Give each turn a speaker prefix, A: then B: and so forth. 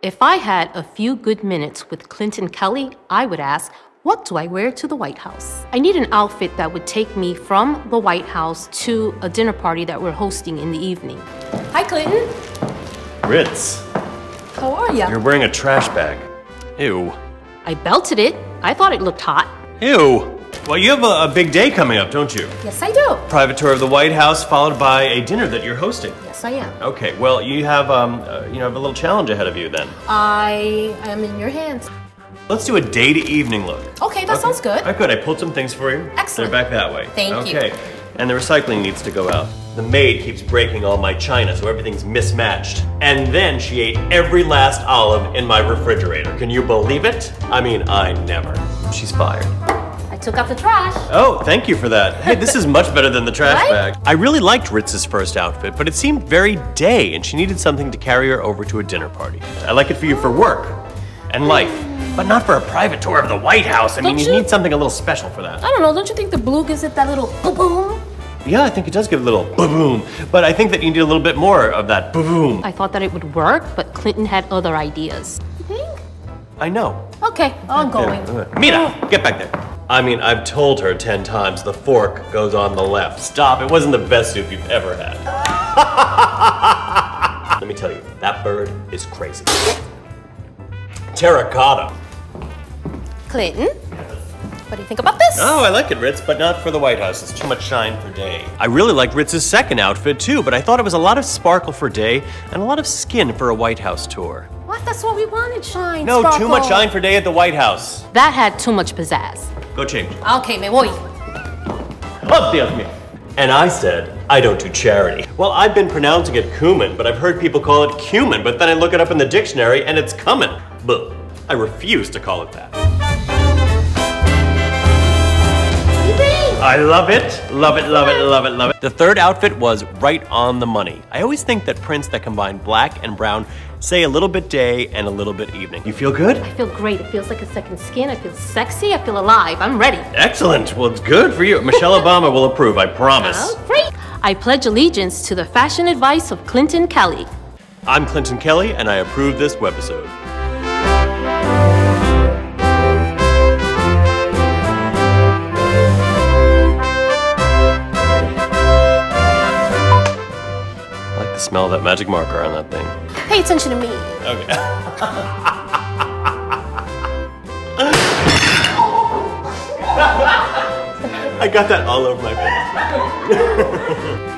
A: If I had a few good minutes with Clinton Kelly, I would ask, what do I wear to the White House? I need an outfit that would take me from the White House to a dinner party that we're hosting in the evening. Hi, Clinton.
B: Ritz,
A: How are you?
B: you're wearing a trash bag. Ew.
A: I belted it. I thought it looked hot.
B: Ew. Well, you have a, a big day coming up, don't you?
A: Yes, I do.
B: Private tour of the White House, followed by a dinner that you're hosting.
A: Yes, I am.
B: Okay, well, you have um, uh, you know, have a little challenge ahead of you then.
A: I am in your hands.
B: Let's do a day to evening look.
A: Okay, that sounds good.
B: All right, good. I pulled some things for you.
A: Excellent.
B: They're back that way.
A: Thank you.
B: Okay. And the recycling needs to go out. The maid keeps breaking all my china, so everything's mismatched. And then she ate every last olive in my refrigerator. Can you believe it? I mean, I never. She's fired.
A: I took out the trash.
B: Oh, thank you for that. Hey, this is much better than the trash
A: Right?
B: bag. I really liked Ritz's first outfit, but it seemed very day, and she needed something to carry her over to a dinner party. I like it for you for work and life, but not for a private tour of the White House. I mean,
A: Don't
B: you
A: you-
B: need something a little special for that.
A: I don't know, don't you think the blue gives it that little boom boom?
B: Yeah, I think it does give a little boom, but I think that you need a little bit more of that boom.
A: I thought that it would work, but Clinton had other ideas. You think?
B: I know.
A: Okay, I'm going.
B: Mira, get back there. I mean, I've told her ten times the fork goes on the left. Stop, it wasn't the best soup you've ever had. Let me tell you, that bird is crazy. Terracotta.
A: Clinton, what do you think about this?
B: Oh, I like it, Ritz, but not for the White House. It's too much shine for day. I really liked Ritz's second outfit, too, but I thought it was a lot of sparkle for day and a lot of skin for a White House tour.
A: What? That's what we wanted, Shine.
B: No, too much shine for day at the White House.
A: That had too much pizzazz.
B: Go change.
A: Okay, me voy.
B: Oh, Dios mío. And I said, I don't do charity. Well, I've been pronouncing it cumin, but I've heard people call it cumin, but then I look it up in the dictionary and it's cumin. But I refuse to call it that. I love it, love it, love it, love it, love it. The third outfit was right on the money. I always think that prints that combine black and brown say a little bit day and a little bit evening. You feel good?
A: I feel great. It feels like a second skin. I feel sexy. I feel alive. I'm ready.
B: Excellent. Well, it's good for you. Michelle Obama will approve, I promise.
A: Oh, great. I pledge allegiance to the fashion advice of Clinton Kelly.
B: I'm Clinton Kelly, and I approve this webisode. Smell that magic marker on that thing.
A: Pay attention to me.
B: Okay. I got that all over my face.